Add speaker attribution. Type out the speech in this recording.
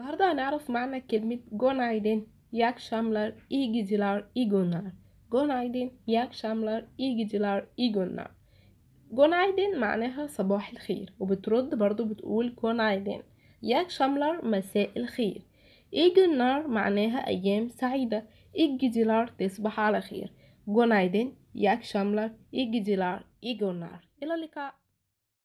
Speaker 1: النهاردة هنعرف معنى كلمة Günaydın iyi akşamlar iyi geceler iyi günler Günaydın iyi akşamlar iyi geceler iyi günler Günaydın معناها صباح الخير وبترد برضو بتقول Günaydın iyi akşamlar مساء الخير. iyi günler معناها أيام سعيدة. iyi geceler تصبح على خير. Günaydın iyi akşamlar iyi geceler iyi günler إلى اللقاء.